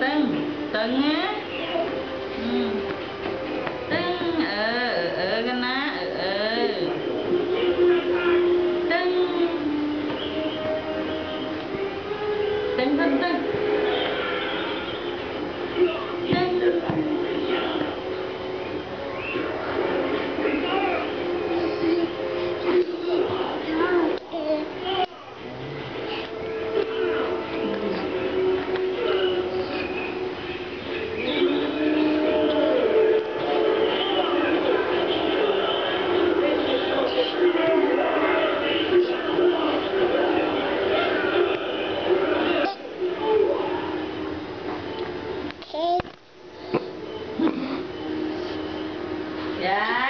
tưng tưng á tưng ờ ờ cái ná ờ, ờ. tưng tưng tưng tưng Ja.